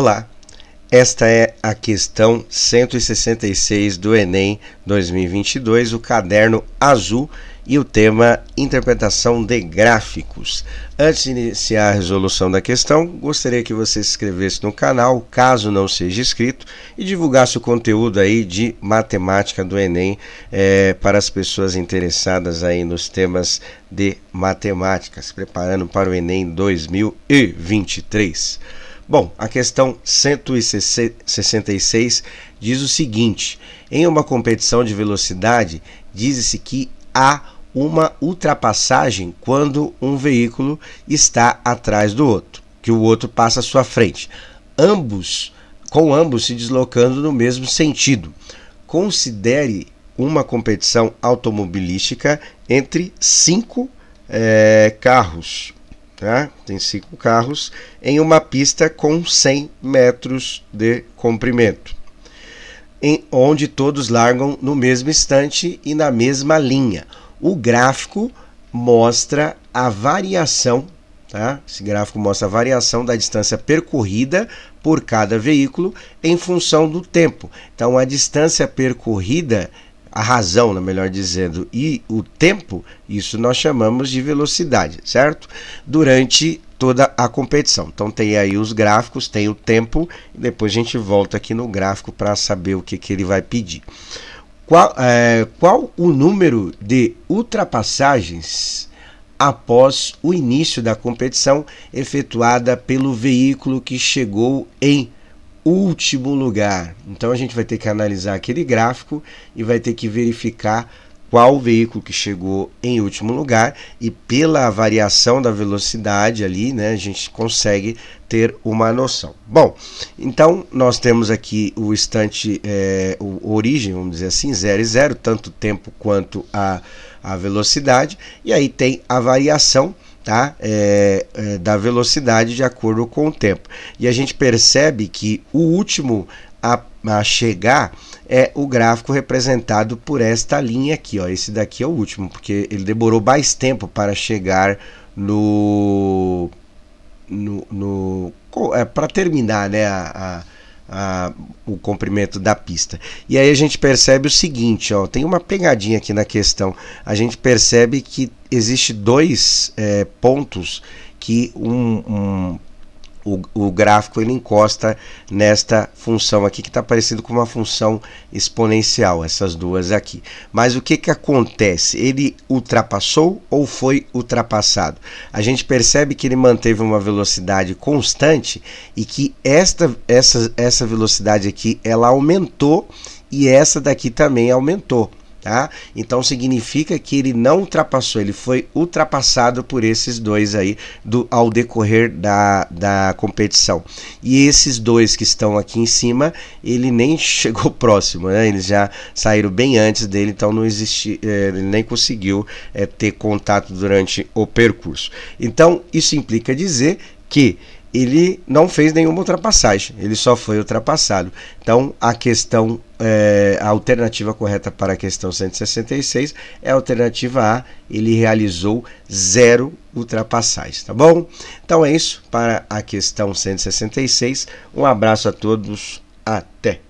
Olá, esta é a questão 166 do Enem 2022, o caderno azul e o tema interpretação de gráficos. Antes de iniciar a resolução da questão, gostaria que você se inscrevesse no canal, caso não seja inscrito, e divulgasse o conteúdo aí de matemática do Enem é, para as pessoas interessadas aí nos temas de matemática, se preparando para o Enem 2023. Bom, a questão 166 diz o seguinte: em uma competição de velocidade, diz-se que há uma ultrapassagem quando um veículo está atrás do outro, que o outro passa à sua frente. Ambos, com ambos se deslocando no mesmo sentido. Considere uma competição automobilística entre cinco é, carros Tá? Tem cinco carros em uma pista com 100 metros de comprimento, em, onde todos largam no mesmo instante e na mesma linha. O gráfico mostra a variação, tá? Esse gráfico mostra a variação da distância percorrida por cada veículo em função do tempo. Então, a distância percorrida a razão, né, melhor dizendo, e o tempo, isso nós chamamos de velocidade, certo? Durante toda a competição. Então tem aí os gráficos, tem o tempo, depois a gente volta aqui no gráfico para saber o que, que ele vai pedir. Qual, é, qual o número de ultrapassagens após o início da competição efetuada pelo veículo que chegou em último lugar. Então a gente vai ter que analisar aquele gráfico e vai ter que verificar qual veículo que chegou em último lugar e pela variação da velocidade ali, né, a gente consegue ter uma noção. Bom, então nós temos aqui o instante, é, o origem, vamos dizer assim, 0 e 0, tanto tempo quanto a, a velocidade, e aí tem a variação tá? É, é, da velocidade de acordo com o tempo. E a gente percebe que o último a, a chegar é o gráfico representado por esta linha aqui. Ó. Esse daqui é o último, porque ele demorou mais tempo para chegar no. no, no é, para terminar né, a, a o comprimento da pista. E aí a gente percebe o seguinte, ó, tem uma pegadinha aqui na questão. A gente percebe que existe dois é, pontos que um, um o, o gráfico ele encosta nesta função aqui que está parecido com uma função exponencial, essas duas aqui. Mas o que, que acontece? Ele ultrapassou ou foi ultrapassado? A gente percebe que ele manteve uma velocidade constante e que esta, essa, essa velocidade aqui ela aumentou e essa daqui também aumentou. Tá? Então significa que ele não ultrapassou, ele foi ultrapassado por esses dois aí do, ao decorrer da, da competição. E esses dois que estão aqui em cima, ele nem chegou próximo, né? eles já saíram bem antes dele, então não existe, é, ele nem conseguiu é, ter contato durante o percurso. Então isso implica dizer que ele não fez nenhuma ultrapassagem, ele só foi ultrapassado. Então, a questão, é, a alternativa correta para a questão 166 é a alternativa A, ele realizou zero ultrapassagens, tá bom? Então é isso para a questão 166. Um abraço a todos, até!